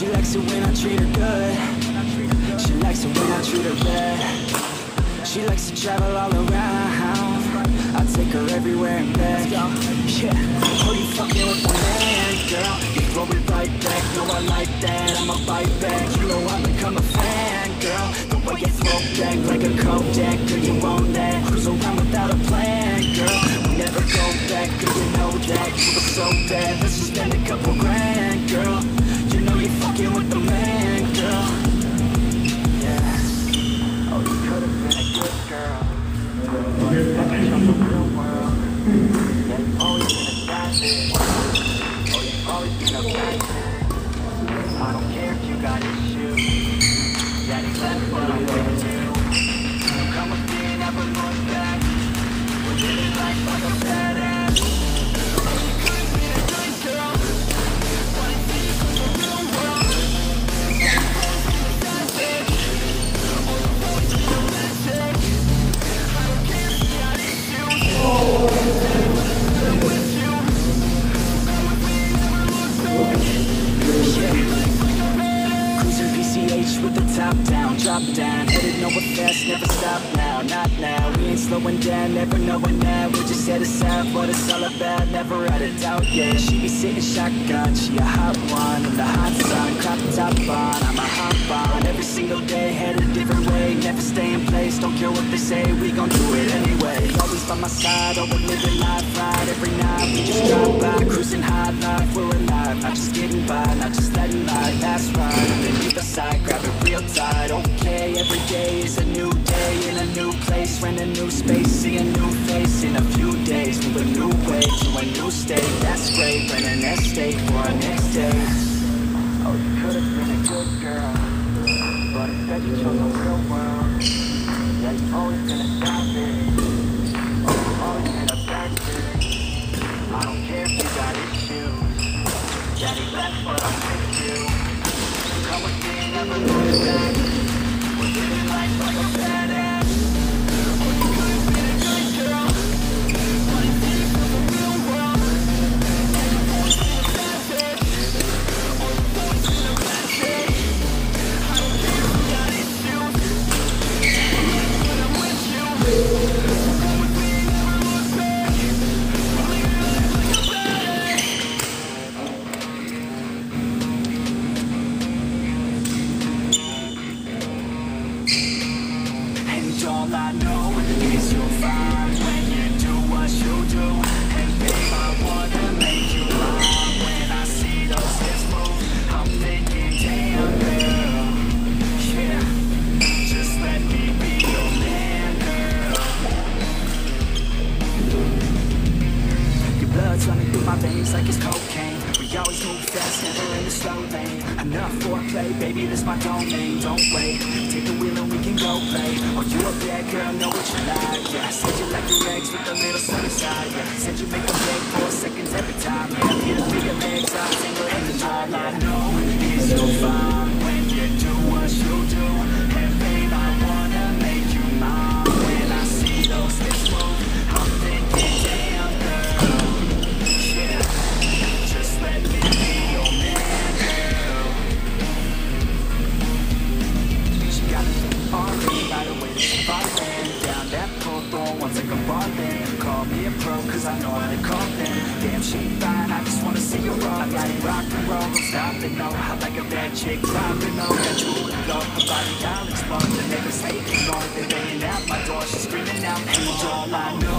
She likes it when I treat her good. She likes it when I treat her bad. She likes to travel all around. I take her everywhere and back. Yeah, oh you fucking with my man, girl. You throw it right back. No, I like that. I'ma fight back. You know I become a fan, girl. The way you throw back like a Kodak, girl, you own that. Cruise around without a plan, girl. We never go back, girl, you know that. You were so bad. Let's just spend a I don't care if you got issues. Drop down. Headed nowhere fast, never stop now, not now. We ain't slowing down, never knowing that. We just headed south, what it's all about, never had a doubt, yeah. She be sitting shotgun, she a hot one. In the hot sun, crop top on, I'm a hot on. Every single day, head a different way. Never stay in place, don't care what they say, we gon' do it anyway. Always by my side, oh, we're living life right. Every night, we just drive by, cruising high life, we're alive. Not just getting by, not just letting life pass right. Underneath the side, grab it real tight. Okay, every day is a new day in a new place, rent a new space, see a new face in a few days. Move a new way to a new state. That's great, rent an estate for our next day. Oh, you could have been a good girl, but instead you chose the real world. Yeah, you've always been a savage. Oh, you've always been a bitch. I don't care if you got issues. They left, but with you. Come with me, never look back. Blood's running through my veins like it's cocaine. We always move fast, never in the slow lane. Enough foreplay, baby, this my domain. Don't wait, take the wheel and we can go play. Oh, you a bad girl, know what you like. Yeah, I said you like your eggs with a little sunny side. Yeah, said you make them beg four seconds every time. Yeah, to feel your legs in the drive. All I know is you'll find cause I know how to call them. Damn, she fine, I just wanna see her rock. I like rock and roll, don't stop it, no. I like a bad chick, dropping low, that true low. Her body I'll explode, the niggas hating on. They're banging out my door, she's screaming out, and all I know